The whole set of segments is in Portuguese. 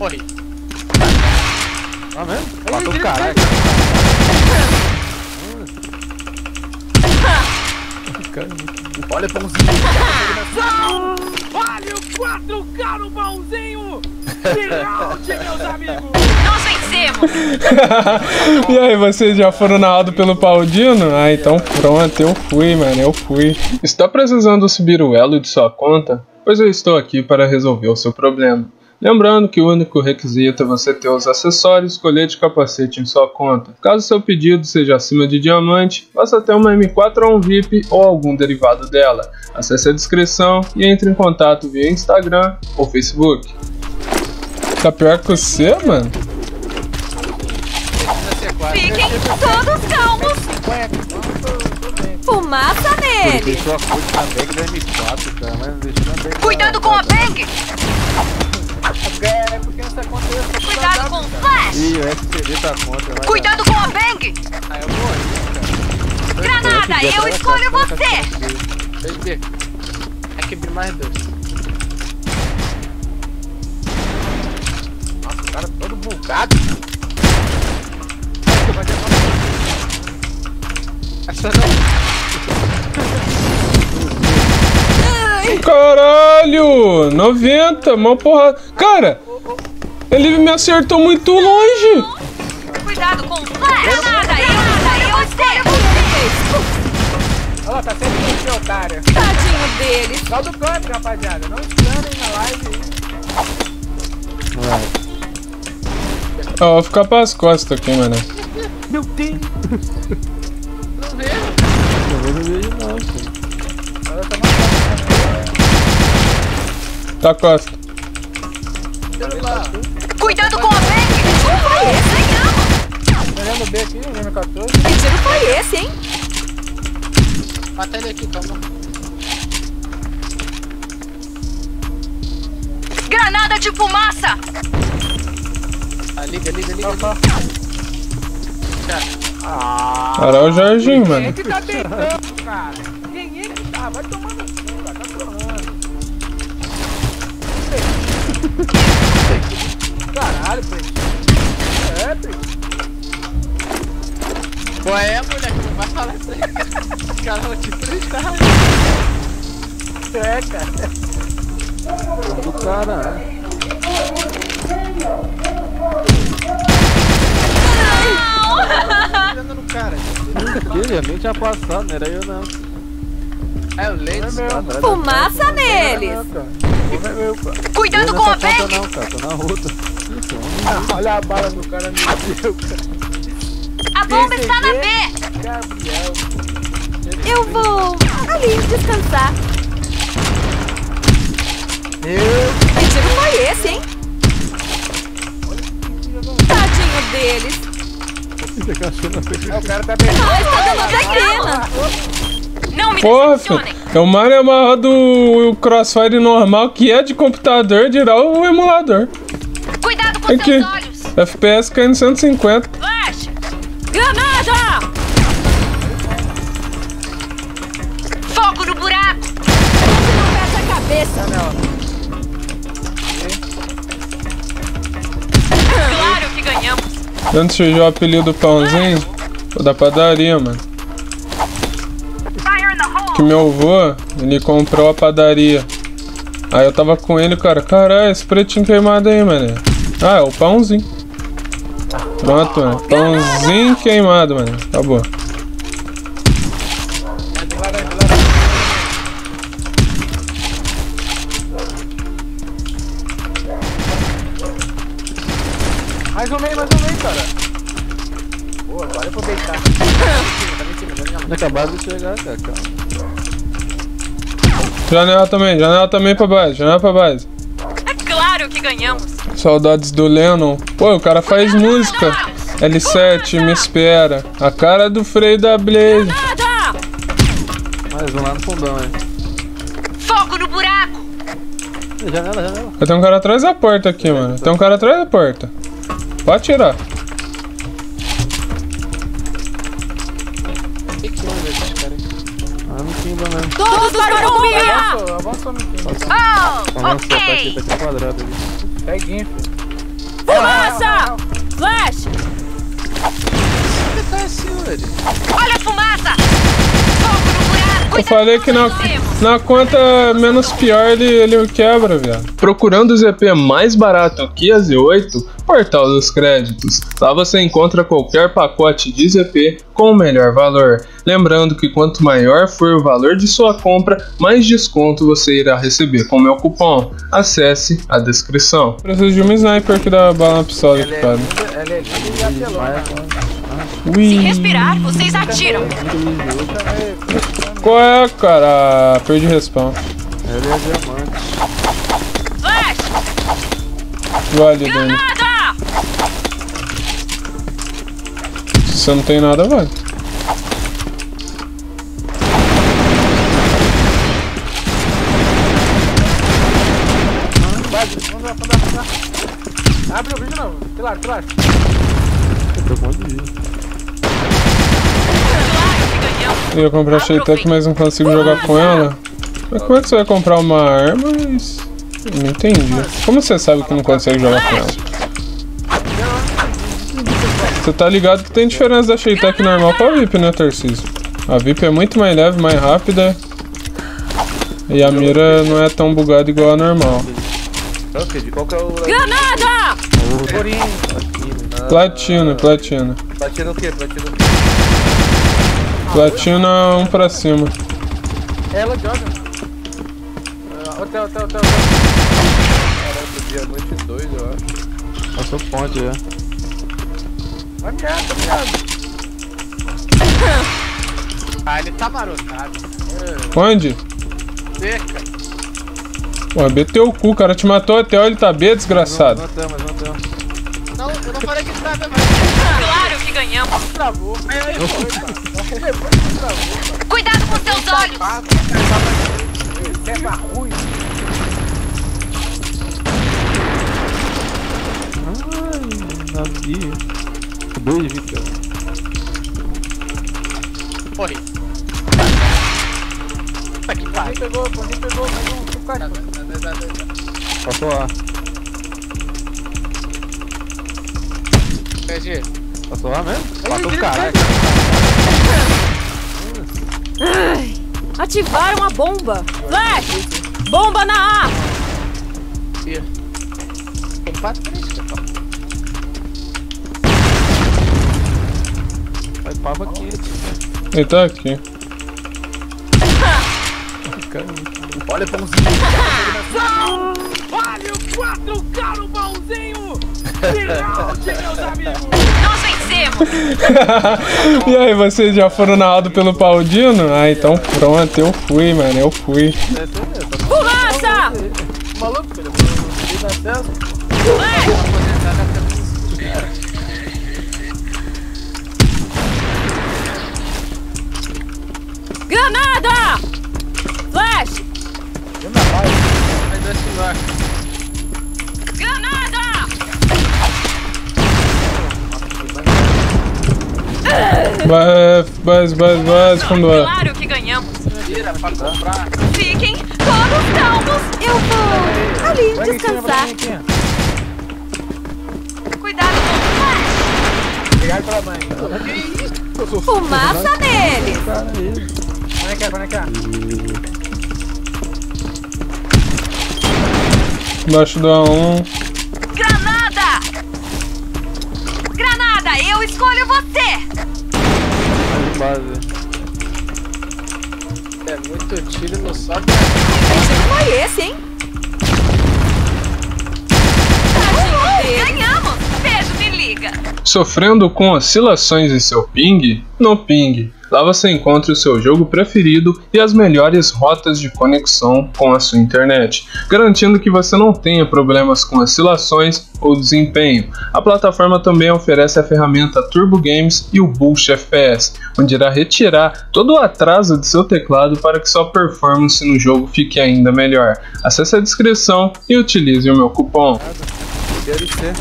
Morri. Tá vendo? Matou o caralho. Olha, pãozinho. Vale o 4K no pãozinho! Que round, meus amigos! Nós vencemos! e aí, vocês já foram narrados pelo Paudino? Ah, então pronto, eu fui, mano, eu fui. Está precisando subir o elo de sua conta? Pois eu estou aqui para resolver o seu problema. Lembrando que o único requisito é você ter os acessórios colete e capacete em sua conta. Caso seu pedido seja acima de diamante, basta ter uma M4 VIP ou algum derivado dela. Acesse a descrição e entre em contato via Instagram ou Facebook. Tá pior que você, mano? Fiquem todos calmos! Fumaça Ele nele! deixou a coisa na bag da M4, cara, mas não deixou na bag Cuidado da- com a Bang! É, Cuidado com o Flash! Ih, o SCD tá contra, vai Cuidado com a Bang! Ah, eu morri, Granada, eu escolho você! cara. Deixa eu ver. É que abre mais dois. Nossa, o cara todo bugado. Vai. Essa não. Caralho! 90, mó porra. Cara, ele me acertou muito longe. Cuidado com o Flash! Granada, eu! Olha lá, tá sempre com esse otário. Tadinho deles! Só do canto, rapaziada. Não espanem na live aí. Ó, vou ficar pras costas aqui, mano. Meu Deus. Não vê? Eu não vejo não, cara. Olha, tá matando. Tá costa. Celular. Cuidado com a! Que tiro foi esse, hein? Olhando B aqui, o M14. Que tiro foi esse, hein? Mata ele aqui, calma. Granada de fumaça! Ah, liga, liga, liga. liga. Ah, Cara, é o Jorginho, quem é mano. que tá tentando, cara? Quem é que tá? Vai tomar no cu, cara. Tá trolando. Caralho, Preto. É, Preto. Qual é, moleque? Não vai falar isso aí. Os caras vão te fritar. É, cara. Do caralho. Mirando no cara. Ele tinha passado, não era eu não. É o Lens. Atrás Fumaça Não, neles! cara. Não é cara. Cuidado com a Bang! não, cara, tô na outra. Olha a bala do cara, meu Deus, cara. A bomba está na B! Gabriel. Eu vou ali descansar. Meu Que tiro foi esse, hein? Tadinho deles! É, o cara tá bem. Ai, tá dando grana! Não me Porra. É o Mario amarrado o Crossfire normal, que é de computador, dirá o emulador. Aqui. FPS caindo 150. Flash! Granada! Fogo no buraco! Não perde a cabeça! Claro que ganhamos! De onde surgiu o apelido do pãozinho? Foi da padaria, mano. Que meu avô, ele comprou a padaria. Aí eu tava com ele, cara. Caralho, esse pretinho queimado aí, mano. Ah, é o pãozinho. Pronto, mano. Pãozinho queimado, mano. Acabou. Mais um meio, mais um meio, cara. Pô, agora eu vou deitar. Tá tá acabaram de chegar, cara. Janela também, janela também pra base, janela pra base. É claro que ganhamos! Saudades do Lennon. Pô, o cara faz música. L7, me espera. A cara do freio da Blaze. Mais um lá no fundão, aí. Fogo no buraco! Janela, janela. Tem um cara atrás da porta aqui, mano. Tem um cara atrás da porta. Pode tirar. Aqui? Ah, mesmo. Todos para o no time. Oh, Avança, tá aqui, ok! tá aqui quadrado ali. Peguinho, filho. Fumaça! Flash! Olha a fumaça! Fogo! Eu falei que na, na conta menos pior ele, ele quebra, viado. Procurando o ZP mais barato que a Z8, Portal dos Créditos. Lá você encontra qualquer pacote de ZP com o melhor valor. Lembrando que quanto maior for o valor de sua compra, mais desconto você irá receber com meu cupom. Acesse a descrição. Preciso de um sniper que dá bala na pistola é cara. é. Se respirar, vocês atiram. Qual é, cara? Perdi respawn. Ele é diamante. Flash! Vale, Dani. Granada! Se você não tem nada. Vai. Abre o vídeo não. Pilar, pilar. Eu tô com. Claro. Eu ia comprar a Sheitec, mas não consigo jogar com ela. Mas como é que você vai comprar uma arma? Não entendi. Como você sabe que não consegue jogar com ela? Você tá ligado que tem diferença da Sheitec normal pra VIP, né, Tarcísio? A VIP é muito mais leve, mais rápida. E a mira não é tão bugada igual a normal. É. Granada! Platina, platina. Platina o quê? Platina o quê? Platina um pra cima. Ela joga. Ah, Hotel, hotel, hotel. Caraca, diamante 2, eu acho. Passou ponte já. Vai miado, vai miado. Ah, ele tá marotado. Onde? Seca. Pô, BT o cu, o cara te matou até ele tá B, desgraçado. Não tem, mas não eu não falei que ele tava, mas Claro que ganhamos. travou. Aí ele foi, mano. Depois que travou, Cuidado com seus olhos. mano. Você é barulho. Ai, navio. Dois vida. Foi. Puta que pariu. pegou, o Pondinho pegou mais um sucate. Passou A. PG. Passou A mesmo? Passou ele caralho. Ativaram a bomba. Flash! Bomba na A! Tem quatro quente. Ele tá aqui. Olha, pãozinho. Olha o 4K no baúzinho! Tirante, meus amigos! Nós vencemos! e aí, vocês já foram narrados pelo Paudino? Ah, então pronto, eu fui, mano, eu fui. Fumaça! Maluco, filho. Fiz acesso. Base, base, base, base, fundo A. Claro que ganhamos. Tira pra comprar. Fiquem todos calmos. Eu vou ali Vai, descansar. Cuidado com o flash. Obrigado pela mãe. Que isso? Fumaça nele. Como que? Como é que é? Embaixo do A1. Granada! Granada, eu escolho você. Base. É muito tiro no sobe. Foi esse, hein? Ganhamos. Beijo, me liga. Sofrendo com oscilações em seu ping? No ping. Lá você encontra o seu jogo preferido e as melhores rotas de conexão com a sua internet, garantindo que você não tenha problemas com oscilações ou desempenho. A plataforma também oferece a ferramenta Turbo Games e o Boost FPS, onde irá retirar todo o atraso de seu teclado para que sua performance no jogo fique ainda melhor. Acesse a descrição e utilize o meu cupom. DLC.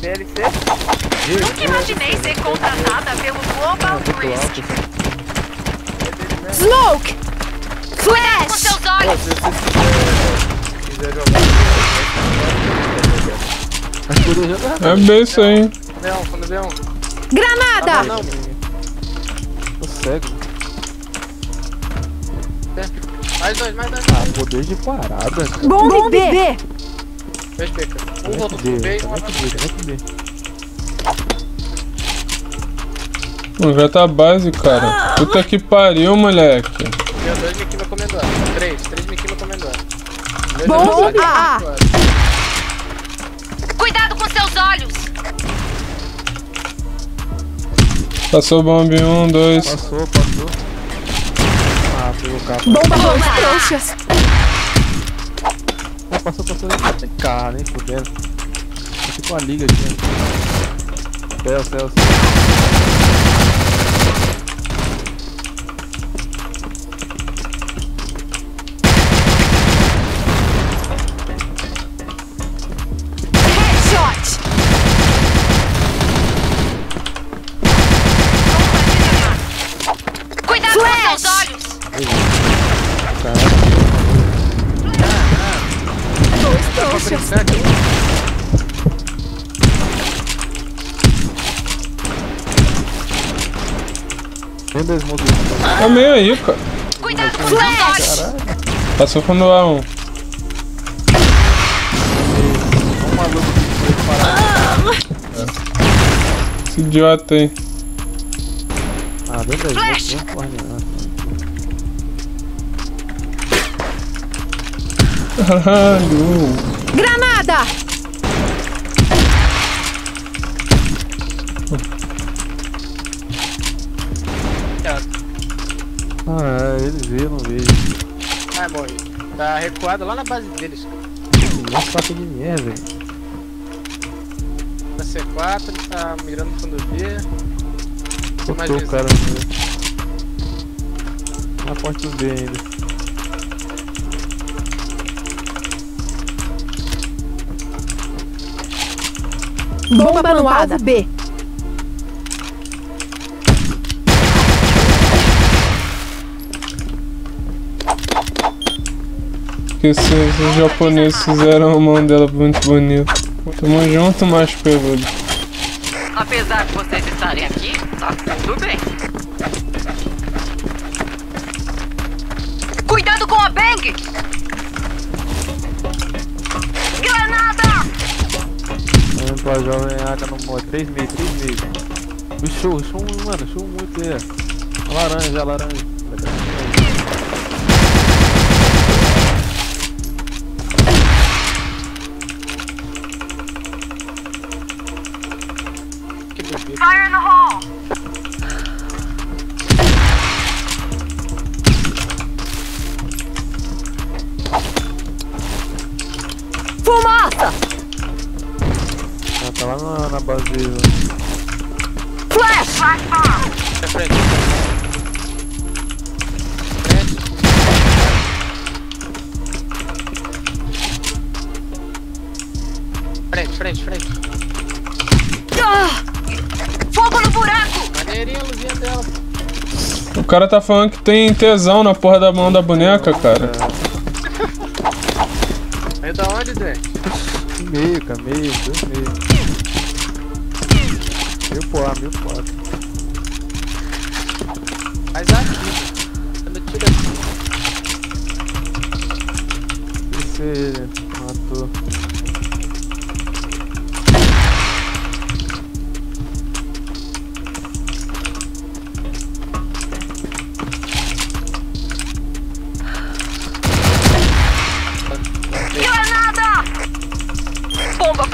DLC? Nunca imaginei ser contratada pelo Global Risk. Smoke! Cuidado com seus olhos! É bem isso aí. Granada! Ah, não. Tô cego. Mais dois, mais dois. Ah, poder de parada. Bombe B! Dois B, cara. Um voltou pro B? E um é que B? Ver a base, cara. Puta que pariu, moleque. Deu dois Mikima comendando. Três, três Mikima comendando. Dois Bom, adversários. ah. Cuidado com seus olhos. Passou bomb um, dois. Passou, passou. Ah, pegou o carro. Bomba Boas trouxas! Ah, passou, passou. Tem carro, nem fudendo. Tá tipo uma liga aqui. ó. Céu, céu, céu. Dois monstros. Tá meio aí, cara. Cuidado com olhos. Passou fundo A1. Um maluco que foi parar. Esse idiota aí. Ah, deu dois Flash! monstros. Não porra nenhuma. Caralho. Granada! Ah, é, eles viram, não vejo. Ai, morri. Tá recuado lá na base deles. Nossa, faca de merda, velho. Na C4, ele tá mirando no fundo B. Tem mais Botou o cara no meio. Na porta do B ainda. Bomba no alvo B! Que esses, esses japoneses fizeram a mão dela muito bonita. Tamo junto, macho peludo. Apesar de vocês estarem aqui, tá tudo bem. Cuidado com a Bang! Granada! Vamos pra jovem AK no modo. 3 meio, 3 meio. O show, show, mano, show muito aí. ó. Laranja, laranja. Fumaça! Ah, tá lá na, na base dele. ó. Flash! Pra frente. Frente. Frente, frente, frente. Luzinha dela. O cara tá falando que tem tesão na porra da mão da boneca, cara. Aí da onde, Dé? Meio, cara, meio, dois meio. Mil por A, mil por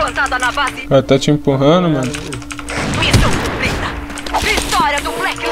plantada na base. O cara tá te empurrando, mano. Missão cumprida. Vitória do Blacklist.